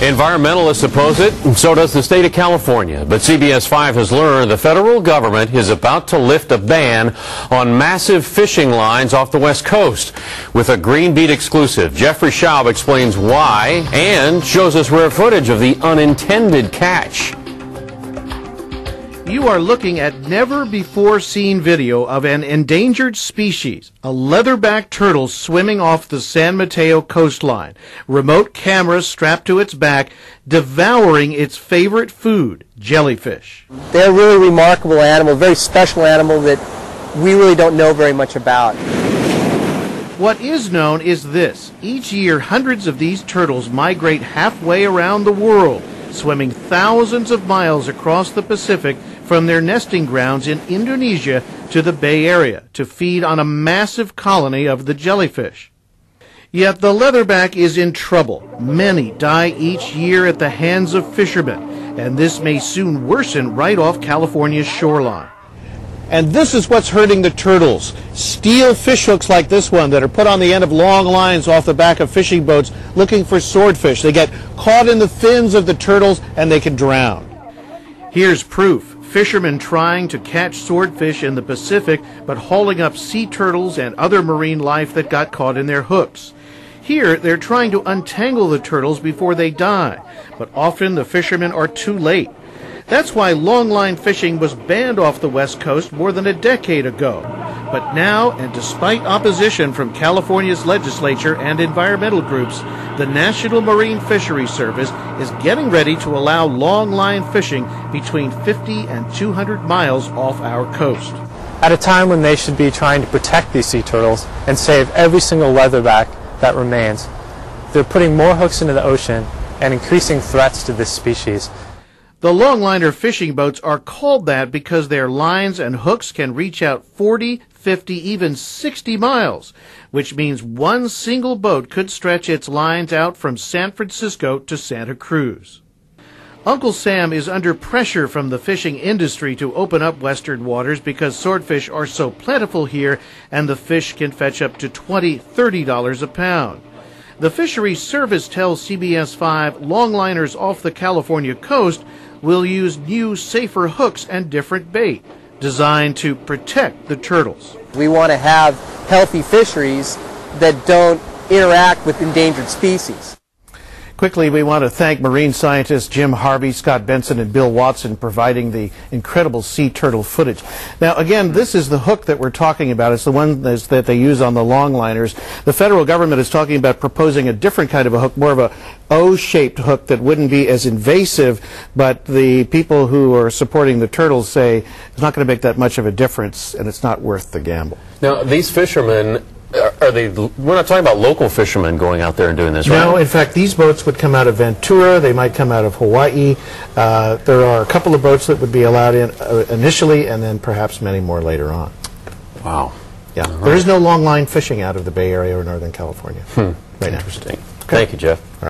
Environmentalists oppose it, and so does the state of California. But CBS 5 has learned the federal government is about to lift a ban on massive fishing lines off the West Coast. With a Green Beat exclusive, Jeffrey Schaub explains why and shows us rare footage of the unintended catch. You are looking at never before seen video of an endangered species, a leatherback turtle swimming off the San Mateo coastline, remote cameras strapped to its back, devouring its favorite food, jellyfish. They're a really remarkable animal, very special animal that we really don't know very much about. What is known is this. Each year, hundreds of these turtles migrate halfway around the world, swimming thousands of miles across the Pacific from their nesting grounds in Indonesia to the Bay Area to feed on a massive colony of the jellyfish. Yet the leatherback is in trouble. Many die each year at the hands of fishermen, and this may soon worsen right off California's shoreline. And this is what's hurting the turtles. Steel fish hooks like this one that are put on the end of long lines off the back of fishing boats looking for swordfish. They get caught in the fins of the turtles and they can drown. Here's proof. Fishermen trying to catch swordfish in the Pacific, but hauling up sea turtles and other marine life that got caught in their hooks. Here, they're trying to untangle the turtles before they die, but often the fishermen are too late. That's why longline fishing was banned off the West Coast more than a decade ago. But now, and despite opposition from California's legislature and environmental groups, the National Marine Fisheries Service is getting ready to allow longline fishing between 50 and 200 miles off our coast. At a time when they should be trying to protect these sea turtles and save every single leatherback that remains, they're putting more hooks into the ocean and increasing threats to this species. The longliner fishing boats are called that because their lines and hooks can reach out 40, 50, even 60 miles, which means one single boat could stretch its lines out from San Francisco to Santa Cruz. Uncle Sam is under pressure from the fishing industry to open up western waters because swordfish are so plentiful here and the fish can fetch up to $20, $30 a pound. The Fisheries Service tells CBS 5 longliners off the California coast will use new, safer hooks and different bait designed to protect the turtles. We want to have healthy fisheries that don't interact with endangered species. Quickly, we want to thank marine scientists Jim Harvey, Scott Benson, and Bill Watson providing the incredible sea turtle footage. Now, again, this is the hook that we're talking about. It's the one that they use on the longliners. The federal government is talking about proposing a different kind of a hook, more of a O-shaped hook that wouldn't be as invasive, but the people who are supporting the turtles say it's not going to make that much of a difference and it's not worth the gamble. Now, these fishermen are they? We're not talking about local fishermen going out there and doing this, right? No, in fact, these boats would come out of Ventura. They might come out of Hawaii. Uh, there are a couple of boats that would be allowed in uh, initially, and then perhaps many more later on. Wow. Yeah, right. there is no long line fishing out of the Bay Area or Northern California hmm. right Interesting. Okay. Thank you, Jeff.